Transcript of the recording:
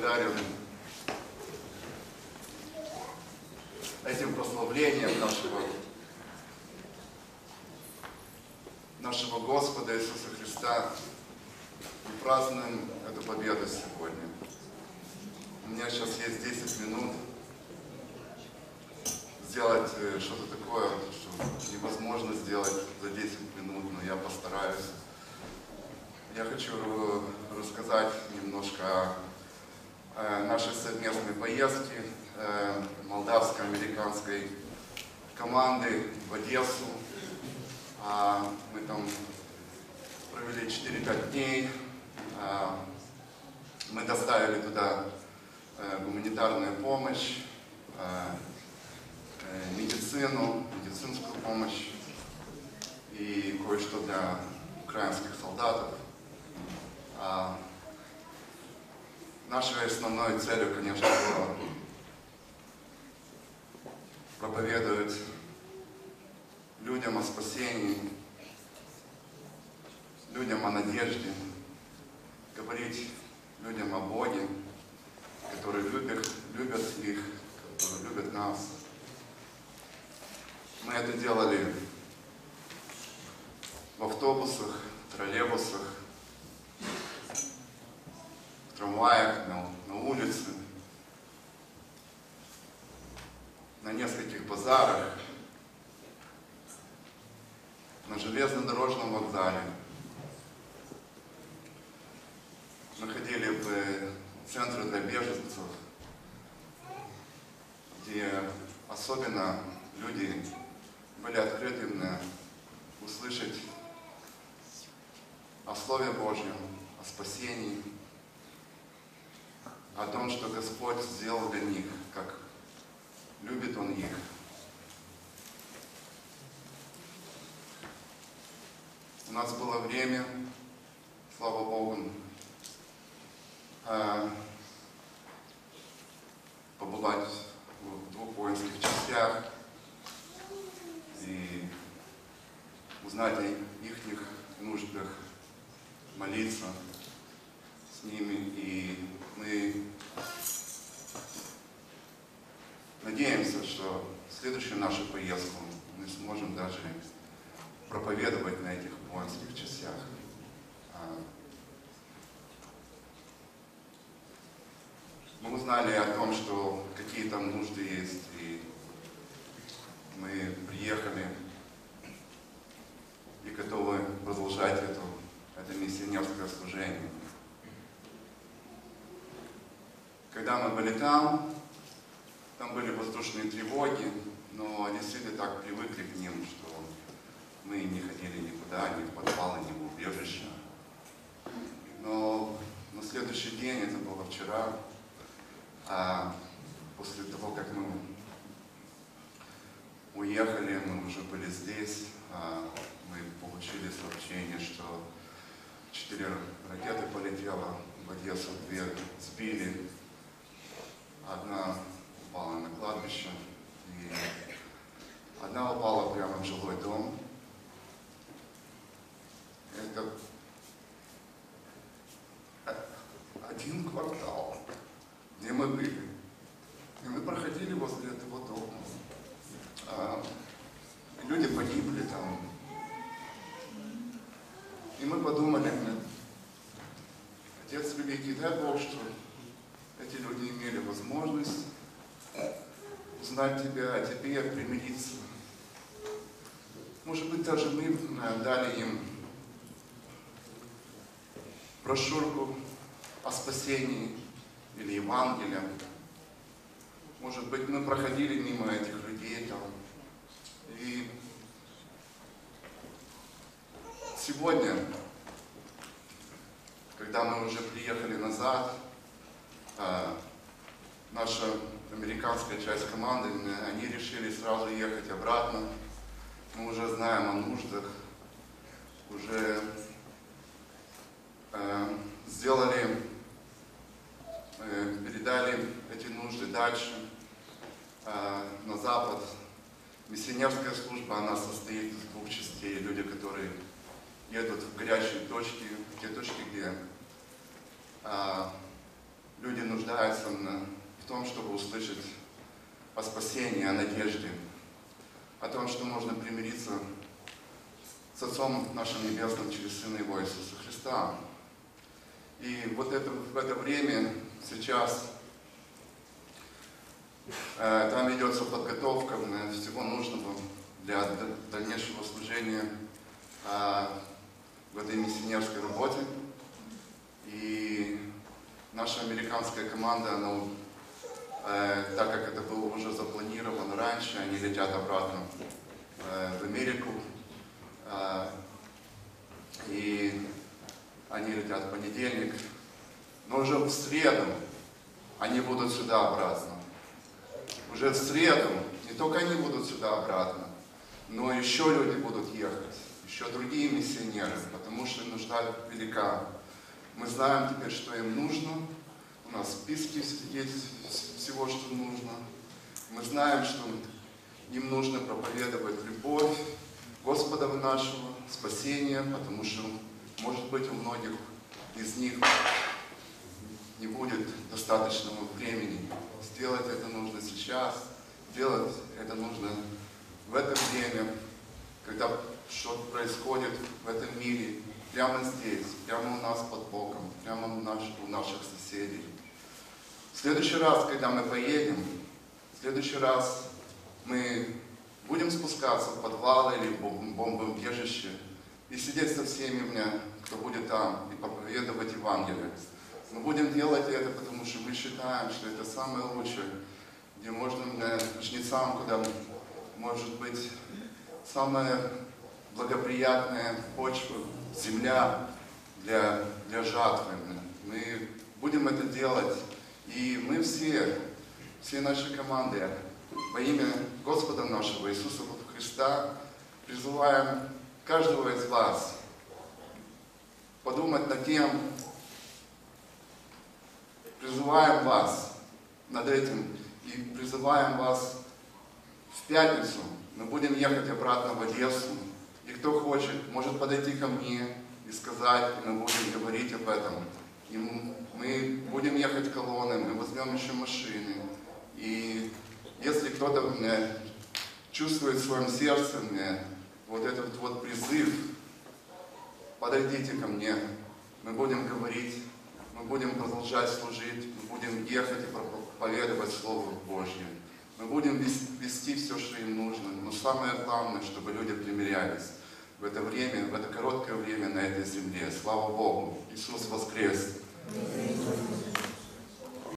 благодарен этим прославлением нашего, нашего Господа Иисуса Христа. Мы празднуем эту победу сегодня. У меня сейчас есть 10 минут сделать э, что-то такое, что невозможно сделать за 10 минут, но я постараюсь. Я хочу э, рассказать немножко о нашей совместной поездке э, молдавско-американской команды в Одессу. А, мы там провели 4-5 дней. А, мы доставили туда э, гуманитарную помощь, медицину, медицинскую помощь и кое-что для украинских солдатов. Нашей основной целью, конечно, было проповедовать людям о спасении, людям о надежде, говорить людям о Боге, который любит, любят их, который любит нас. Мы это делали в автобусах, троллейбусах, трамваях, на, на улице, на нескольких базарах, на железнодорожном вокзале. Мы ходили в центры для беженцев, где особенно люди были открыты на услышать о Слове Божьем, о спасении, о том, что Господь сделал для них, как любит Он их. У нас было время, слава Богу, э, побывать в двух воинских частях и узнать о их нуждах, молиться с ними и мы надеемся, что в следующую нашу поездку мы сможем даже проповедовать на этих воинских частях. А, мы узнали о том, что какие там нужды есть, и мы приехали и готовы продолжать эту, это миссионерское служение. Когда мы были там, там были воздушные тревоги, но одесситы так привыкли к ним, что мы не ходили никуда, ни в подвалы, ни в убежище. Но на следующий день, это было вчера, а после того, как мы уехали, мы уже были здесь, а мы получили сообщение, что четыре ракеты полетело в Одессу, две сбили, Одна упала на кладбище, и одна упала прямо в жилой дом. Это один квартал, где мы были. И мы проходили возле этого дома. А, люди погибли там. И мы подумали, Отец Великий, дай Бог, что эти люди имели возможность узнать Тебя, а Тебе примириться. Может быть, даже мы дали им брошюрку о спасении или Евангелие. Может быть, мы проходили мимо этих людей там. И сегодня, когда мы уже приехали назад, наша американская часть команды, они решили сразу ехать обратно. Мы уже знаем о нуждах, уже э, сделали, э, передали эти нужды дальше, э, на запад. Миссионерская служба, она состоит из двух частей. Люди, которые едут в горячие точки, те точки, где люди нуждаются в том, чтобы услышать о спасении, о надежде, о том, что можно примириться с Отцом нашим Небесным через Сына Его Иисуса Христа. И вот это, в это время, сейчас, э, там ведется подготовка всего нужного для дальнейшего служения э, в этой миссионерской работе. Наша американская команда, она, э, так как это было уже запланировано раньше, они летят обратно э, в Америку. Э, и они летят в понедельник. Но уже в среду они будут сюда обратно. Уже в среду не только они будут сюда обратно, но еще люди будут ехать, еще другие миссионеры, потому что нужда велика. Мы знаем теперь, что им нужно. У нас в списке есть всего, что нужно. Мы знаем, что им нужно проповедовать любовь Господа нашего, спасение, потому что, может быть, у многих из них не будет достаточного времени. Сделать это нужно сейчас, делать это нужно в это время, когда что-то происходит в этом мире, прямо здесь, прямо у нас под боком, прямо у, наш, у наших соседей. В следующий раз, когда мы поедем, в следующий раз мы будем спускаться в подвал или в бомбоубежище и сидеть со всеми меня, кто будет там, и проповедовать Евангелие. Мы будем делать это, потому что мы считаем, что это самое лучшее, где можно жнецам, куда может быть самая благоприятная почва, земля для, для жатвы. Мы будем это делать. И мы все, все наши команды во имя Господа нашего Иисуса Христа призываем каждого из вас подумать над тем, призываем вас над этим и призываем вас в пятницу. Мы будем ехать обратно в Одессу. И кто хочет, может подойти ко мне и сказать, и мы будем говорить об этом. И мы будем ехать колонной, мы возьмем еще машины. И если кто-то чувствует в своем сердце вот этот вот призыв, подойдите ко мне, мы будем говорить, мы будем продолжать служить, мы будем ехать и проповедовать Слово Божье. Мы будем вести все, что им нужно. Но самое главное, чтобы люди примирялись в это время, в это короткое время на этой земле. Слава Богу! Иисус воскрес! Иисус воскрес!